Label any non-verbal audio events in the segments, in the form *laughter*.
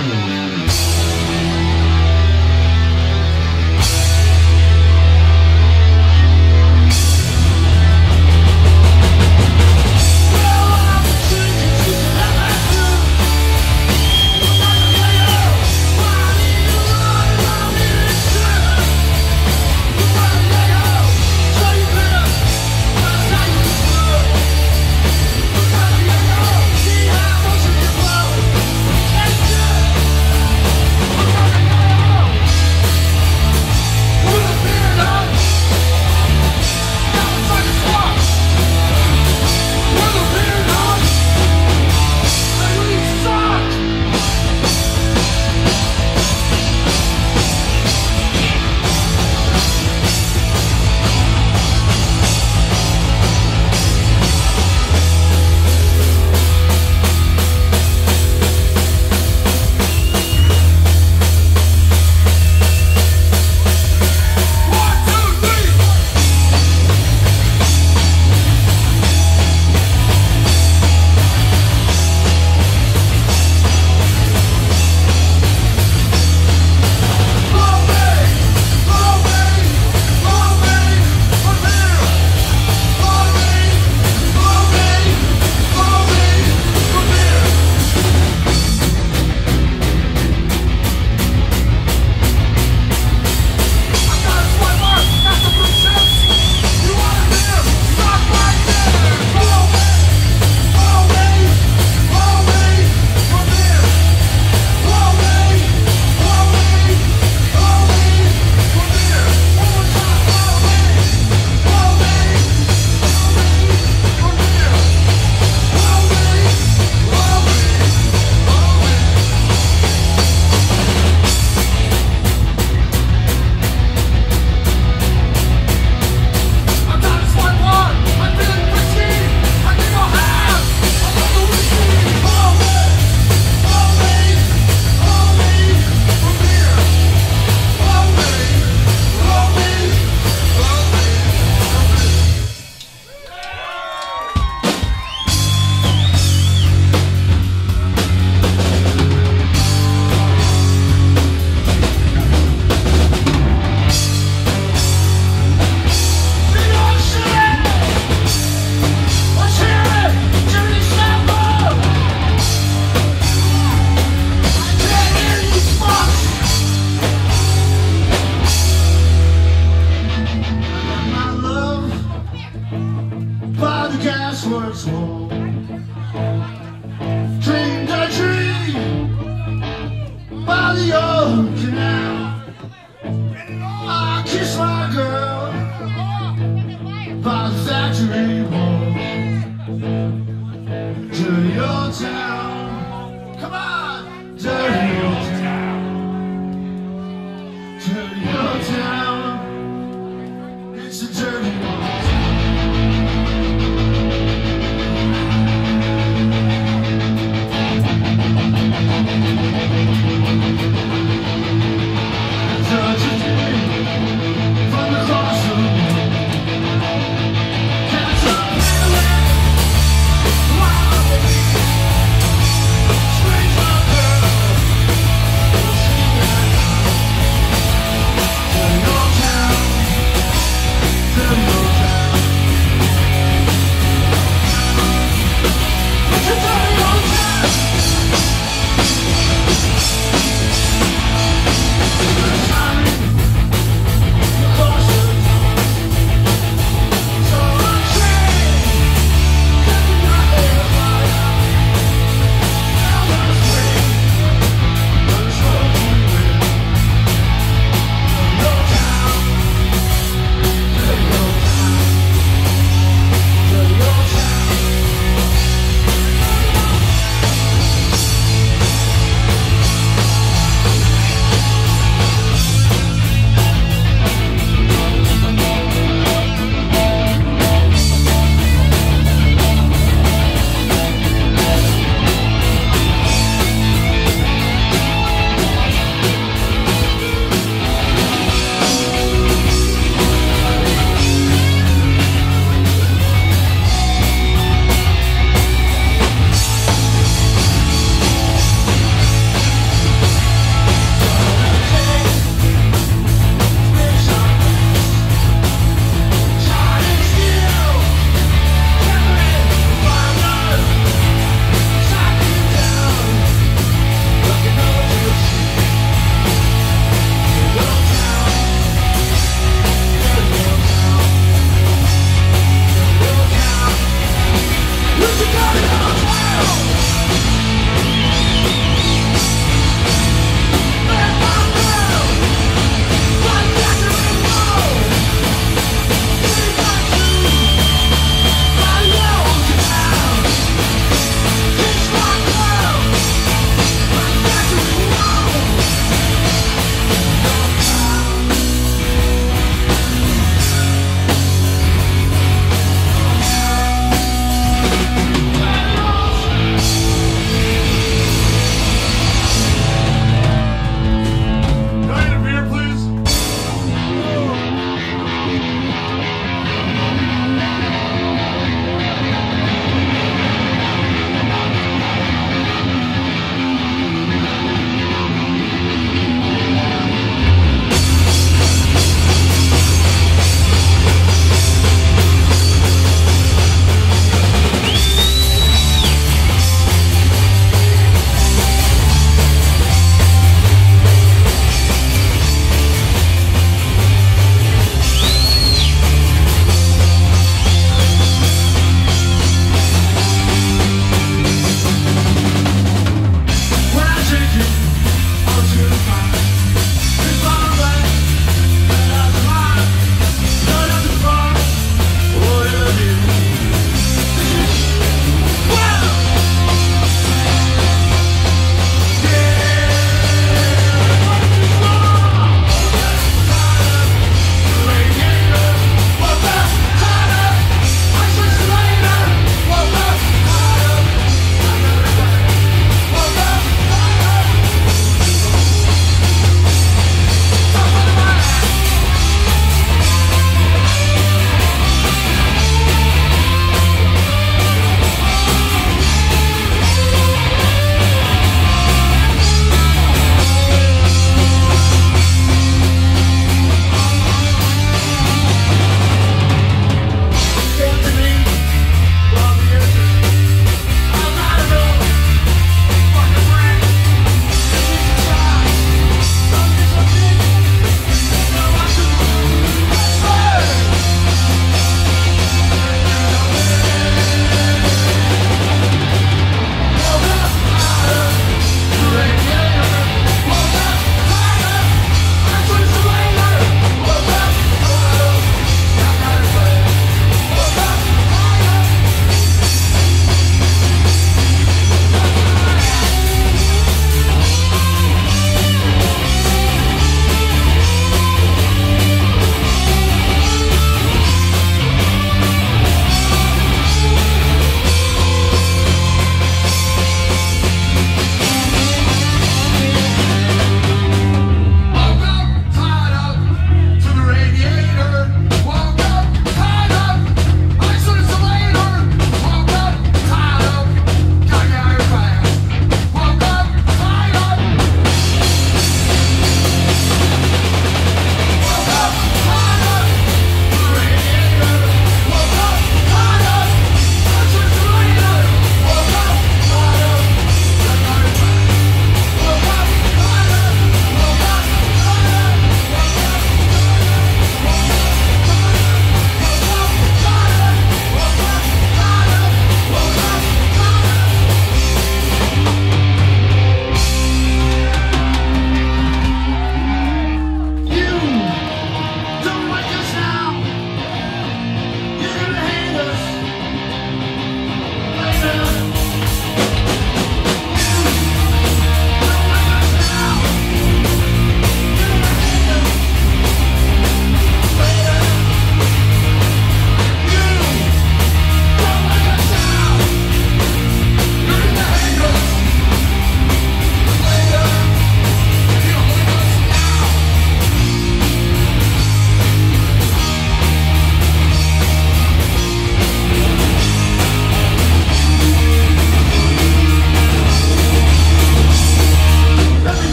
gasworks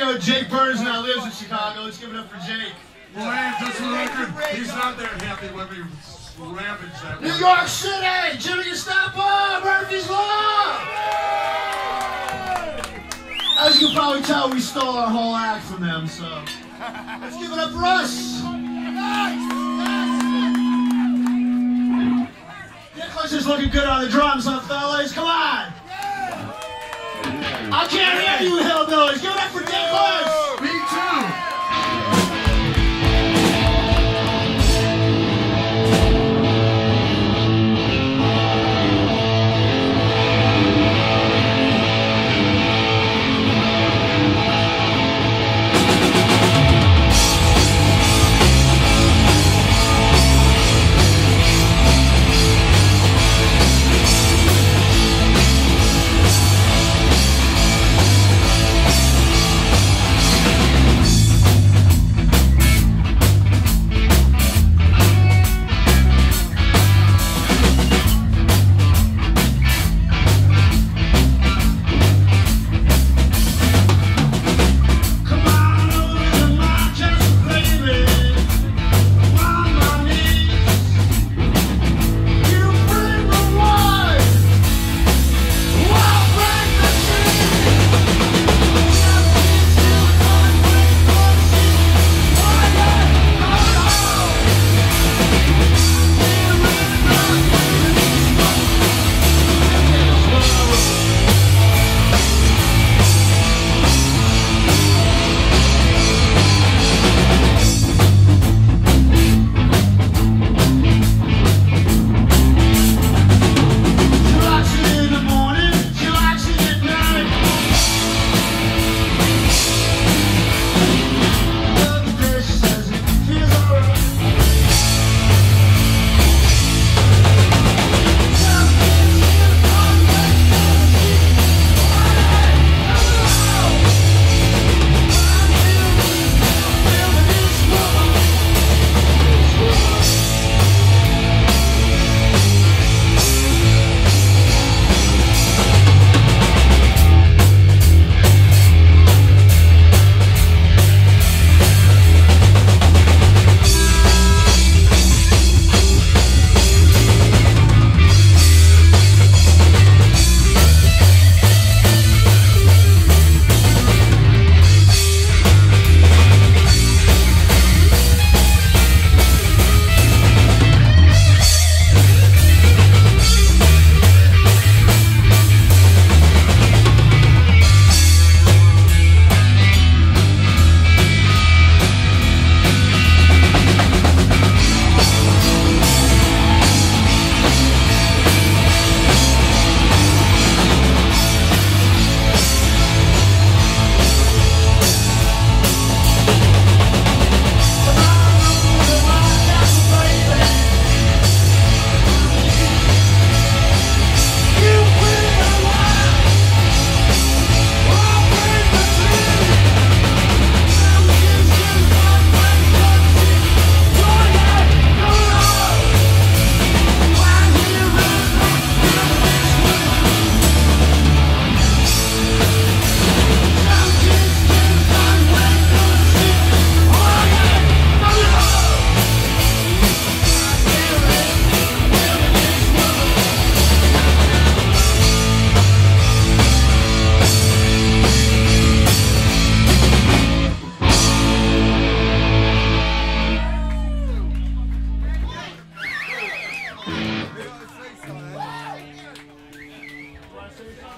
Chicago. Jake Burns now lives in Chicago. Let's give it up for Jake. Well, and just for the record, he's not there happy when we ravage that. New York City, Jimmy Gestapo, Murphy's Law. As you can probably tell, we stole our whole act from them, so let's give it up for us. Nicholas is looking good on the drums, huh, fellas? Come on. I can't hear you, hillbillies. Give it up for Nicholas. Me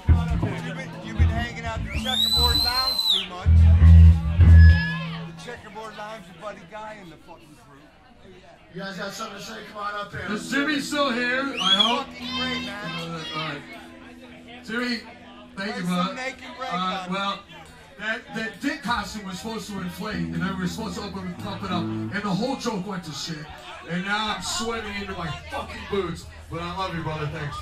You've been, you've been hanging out the checkerboard lounge too much. The checkerboard lounge, your Buddy Guy in the fucking crew. You guys got something to say? Come on up here. Is Jimmy still here? I hope. Fucking great, man. Uh, all right. Jimmy, thank you, Play brother. naked break Uh, well, that, that dick costume was supposed to inflate, and then we were supposed to open and pump it up, and the whole joke went to shit. And now I'm sweating into my fucking boots. But I love you, brother. Thanks.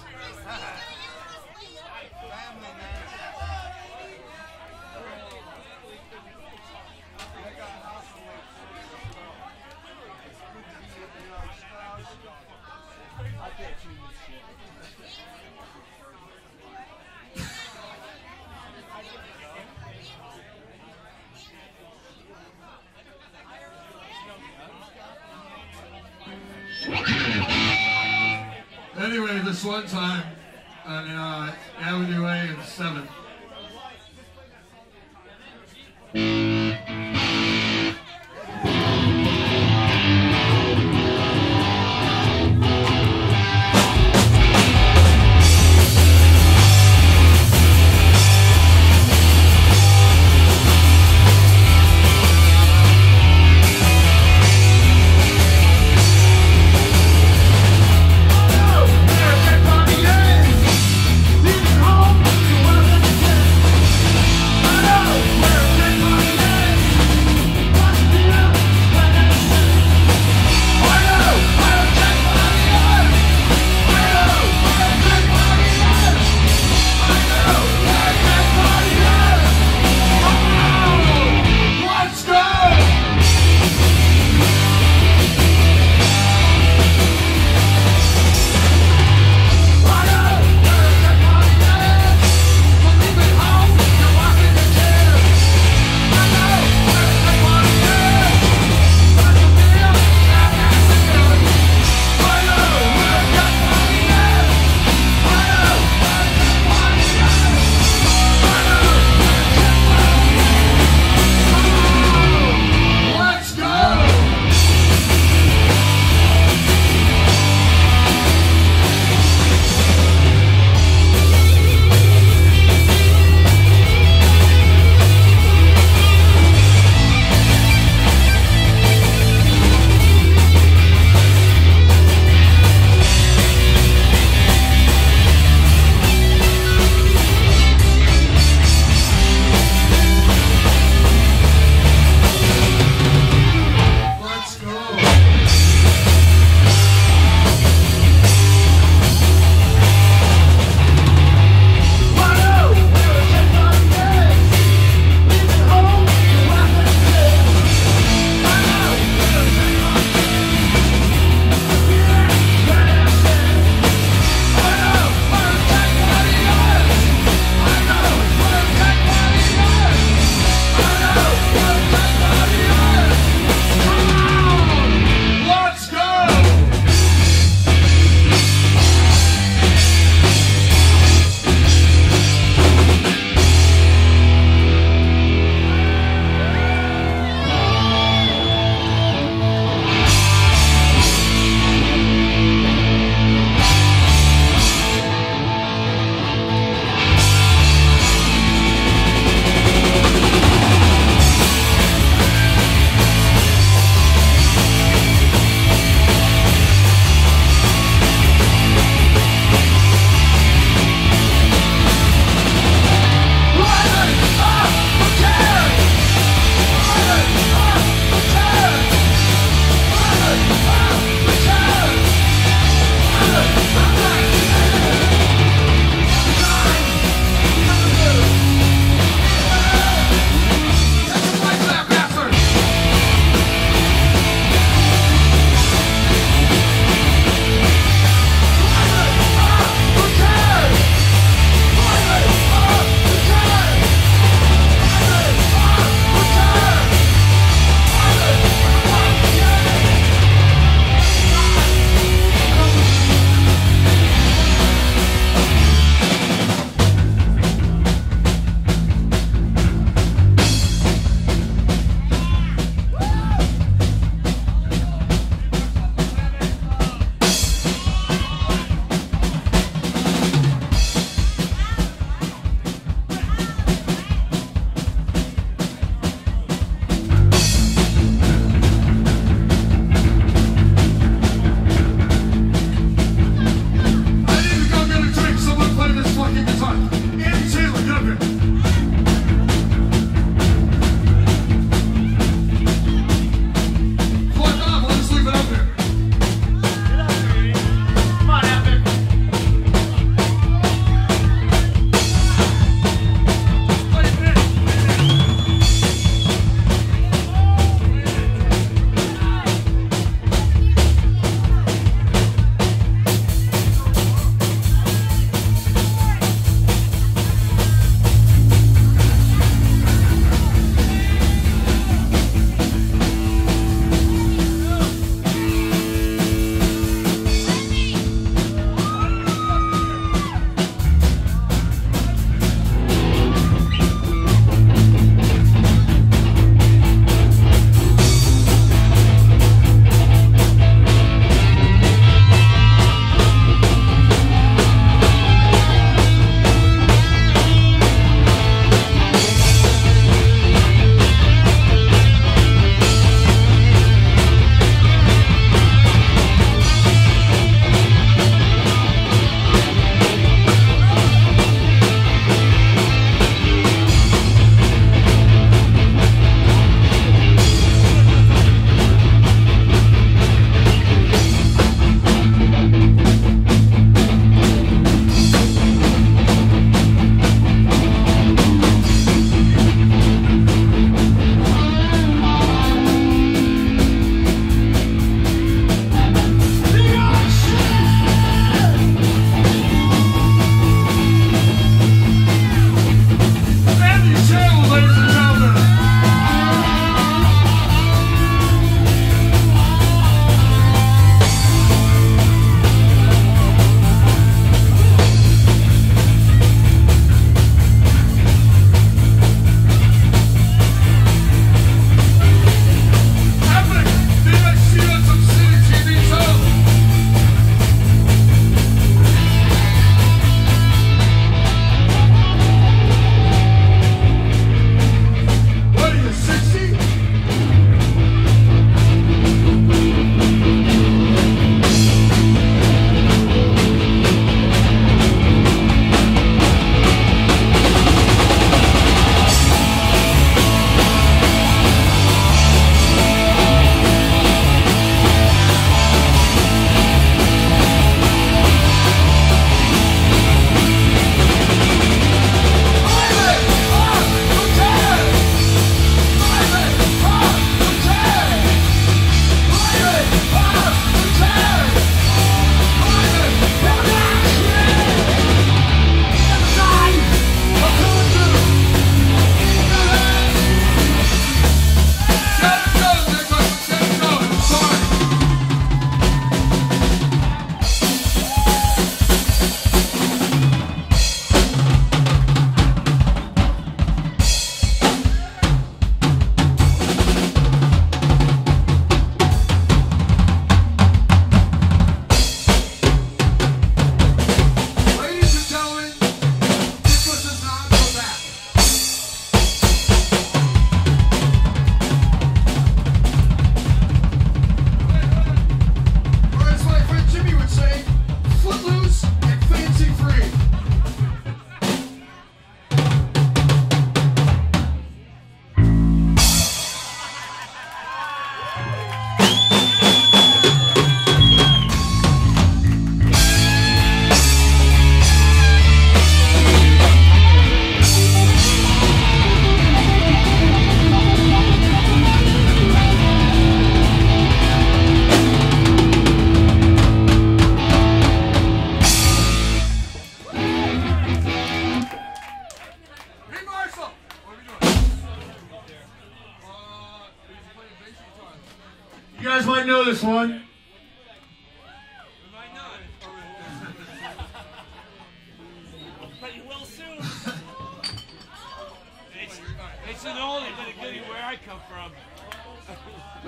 It's an oldie, but a goodie where I come from.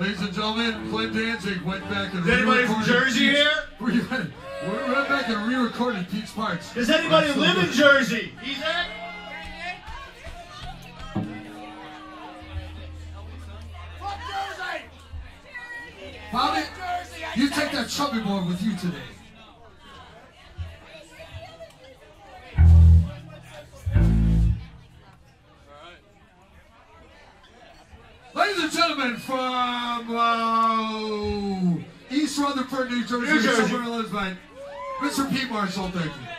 Ladies and gentlemen, Clint Danzig went back and Is anybody from re-recorded Jersey Pete's- here? *laughs* We went, we went back and re-recorded Pete's parts. Does anybody That's so live in. Jersey? He's at? Fuck Jersey! Bobby, you take that chubby boy with you today. Rutherford, New Jersey, New Jersey. in Mr. Pete Marshall, thank you.